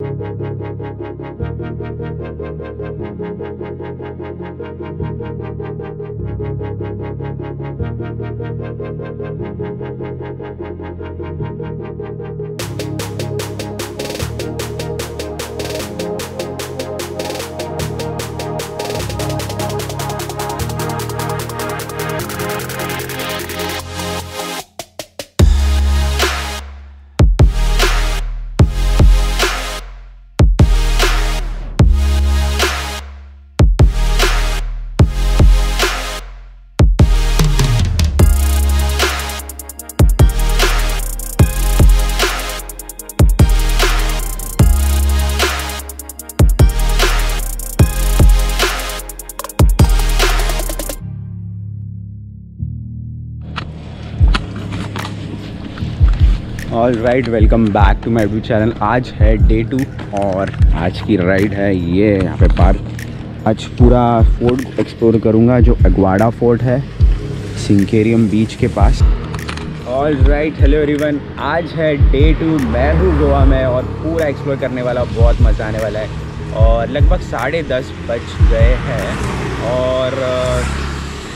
Thank you. All right welcome back to my YouTube channel आज है day to और आज की राइड है ये यहाँ पे पार्क आज पूरा फोर्ट एक्सप्लोर करूँगा जो अगवाड़ा फोर्ट है सिंकेरियम बीच के पास. ऑल राइट हेलो एवरीवन आज है डे टू मैं हूँ गोवा में और पूरा एक्सप्लोर करने वाला बहुत मज़ा आने वाला है. और लगभग साढ़े दस बज गए हैं और आ,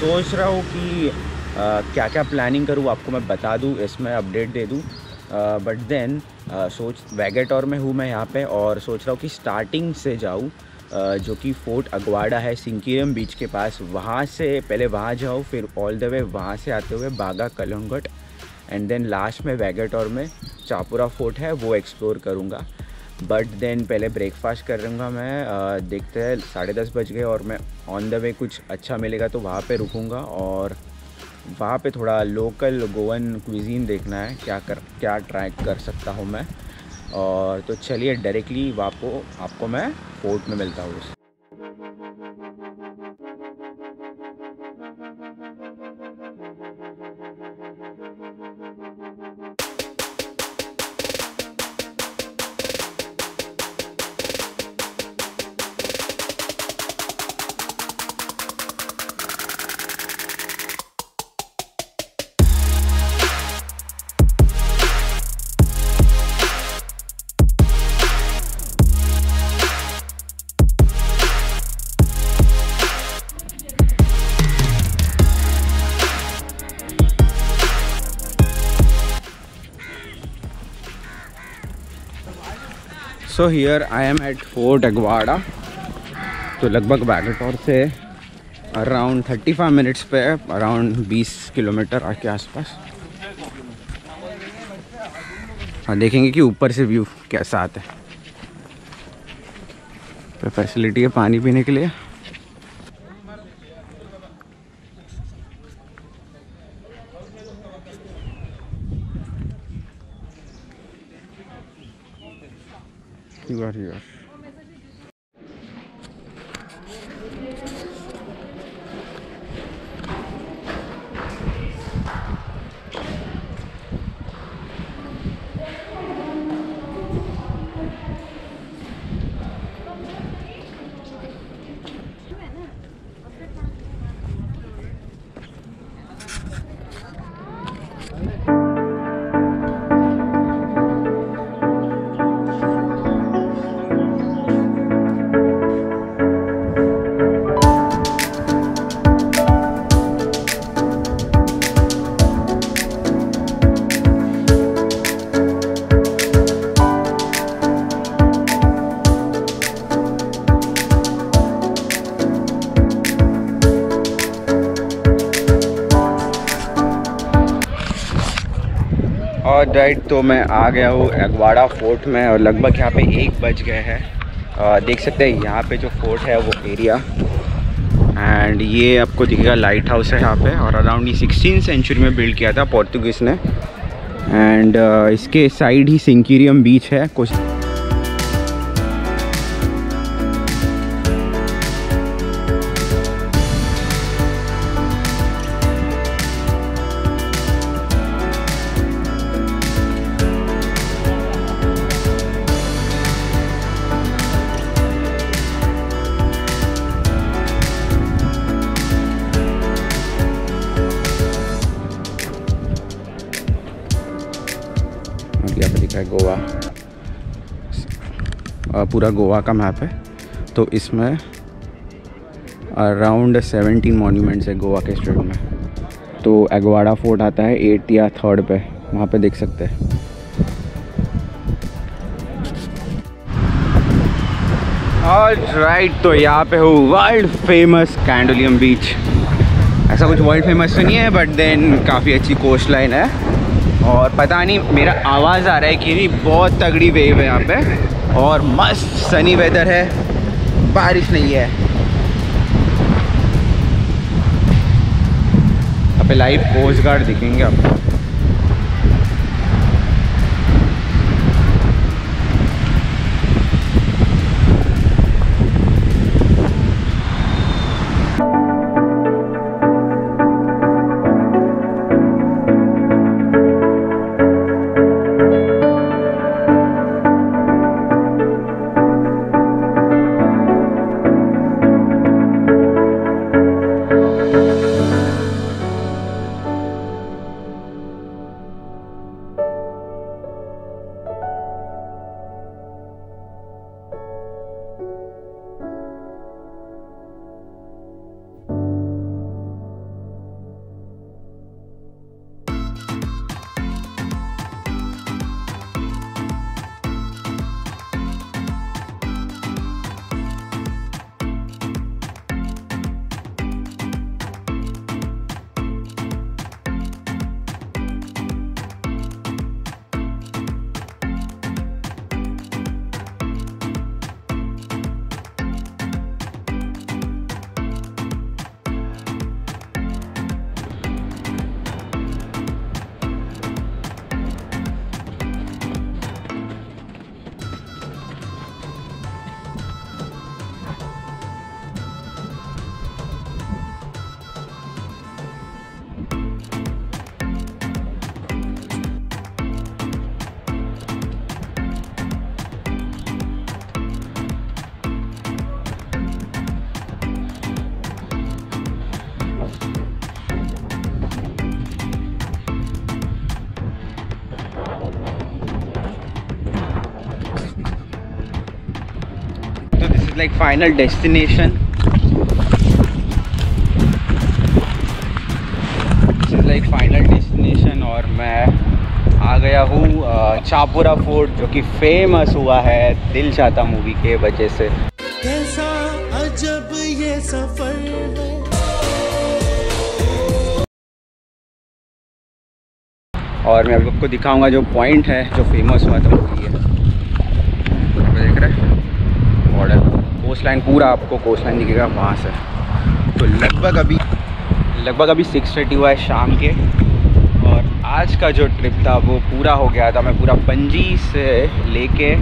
सोच रहा हूँ कि क्या क्या प्लानिंग करूँ आपको मैं बता दूँ इसमें अपडेट दे दूँ. बट देन सोच वैगेटोर में हूँ मैं यहाँ पे और सोच रहा हूँ कि स्टार्टिंग से जाऊँ uh, जो कि फोर्ट अगवाड़ा है सिंकीरम बीच के पास। वहाँ से पहले वहाँ जाऊँ फिर ऑल द वे वहाँ से आते हुए Baga Calangute. And then last में वैगेटोर में चापुरा फोर्ट है वो एक्सप्लोर करूँगा। बट देन पहले ब्रेकफास्ट कर करूँगा मैं uh, देखते हैं साढ़े दस बज गए और मैं ऑन द वे कुछ अच्छा मिलेगा तो वहाँ पे रुकूँगा और वहाँ पे थोड़ा लोकल गोवन क्विजीन देखना है, क्या कर, क्या ट्राई कर सकता हूँ मैं। और तो चलिए डायरेक्टली आपको आपको मैं फोर्ट में मिलता हूँ। So here I am at fort Aguada तो लगभग बैगटोर से अराउंड 35 मिनट्स पे अराउंड 20 किलोमीटर के आसपास। हाँ देखेंगे कि ऊपर से व्यू कैसा आता है। फैसिलिटी है पानी पीने के लिए। ঠিক আছে ঠিক আছে और राइट तो मैं आ गया हूँ अगवाड़ा फोर्ट में और लगभग यहाँ पे एक बज गए हैं। देख सकते हैं, यहाँ पे जो फोर्ट है वो एरिया एंड ये आपको दिखेगा लाइट हाउस है यहाँ पे और अराउंड सिक्सटीन सेंचुरी में बिल्ड किया था पोर्तुगीज़ ने। एंड इसके साइड ही सिंकीरियम बीच है, कुछ गोवा। पूरा गोवा का मैप है। तो इसमें अराउंड सेवेंटीन मॉन्यूमेंट्स है गोवा के स्टेट में। तो एगवाड़ा फोर्ट आता है, एट या थर्ड पे। वहाँ पे देख सकते हैं। राइट तो यहाँ पे हो वर्ल्ड फ़ेमस कैंडोलियम बीच ऐसा कुछ वर्ल्ड फ़ेमस तो नहीं है बट देन काफ़ी अच्छी कोस्ट लाइन है। और पता नहीं, मेरा आवाज़ आ रहा है कि नहीं, बहुत तगड़ी वेव है यहाँ पे। और मस्त सनी वेदर है, बारिश नहीं है। यहाँ पे लाइव कोस्ट गार्ड दिखेंगे आपको। Like final destination. This is like final destination और मैं आ गया हूँ चापुरा फोर्ट जो कि फ़ेमस हुआ है दिल चाहता मूवी के वजह से। कैसा अजब ये सफ़र है। और मैं आपको दिखाऊँगा जो पॉइंट है जो फ़ेमस हुआ था मूवी है। देख रहे हैं? कोस्ट लाइन पूरा आपको कोस्ट लाइन दिखेगा वहाँ से। तो लगभग अभी लगभग अभी सिक्स थर्टी हुआ है शाम के। और आज का जो ट्रिप था, वो पूरा हो गया था। मैं पूरा पंजी से लेके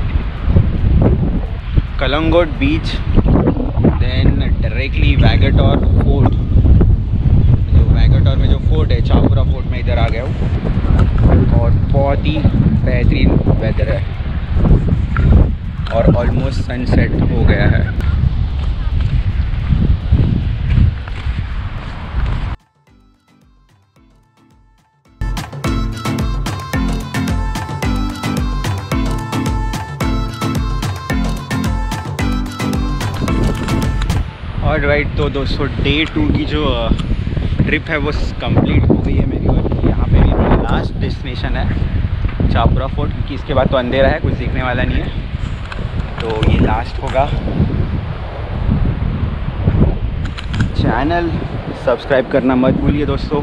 Calangute beach then directly Vagator fort जो वैगटोर में जो फोर्ट है चापुरा फोर्ट में इधर आ गया हूँ। और बहुत ही बेहतरीन वेदर है। और ऑलमोस्ट सनसेट हो गया है। और राइट तो दोस्तों डे टू की जो ट्रिप है वो कंप्लीट हो गई है मेरी और यहाँ पे भी लास्ट डेस्टिनेशन है चापुरा फोर्ट क्योंकि इसके बाद तो अंधेरा है, कुछ देखने वाला नहीं है। तो ये लास्ट होगा। चैनल सब्सक्राइब करना मत भूलिए दोस्तों।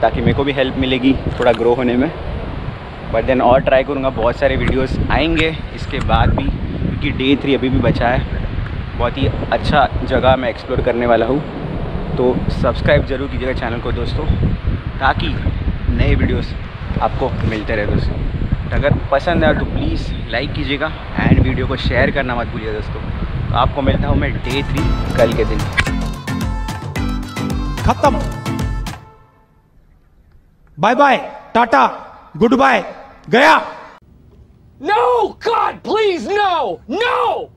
ताकि मेरे को भी हेल्प मिलेगी थोड़ा ग्रो होने में। बट देन और ट्राई करूँगा, बहुत सारे वीडियोस आएँगे। इसके बाद भी, क्योंकि डे थ्री अभी भी बचा है। बहुत ही अच्छा जगह मैं एक्सप्लोर करने वाला हूँ। तो सब्सक्राइब ज़रूर कीजिएगा चैनल को दोस्तों, ताकि नए वीडियोस आपको मिलते रहे दोस्तों। प्रोडक्ट अगर पसंद आया तो प्लीज़ लाइक कीजिएगा एंड वीडियो को शेयर करना मत भूलिएगा दोस्तों। तो आपको मिलता हूँ मैं डे थ्री कल के दिन। खत्म। Bye bye tata good bye गया no god please no no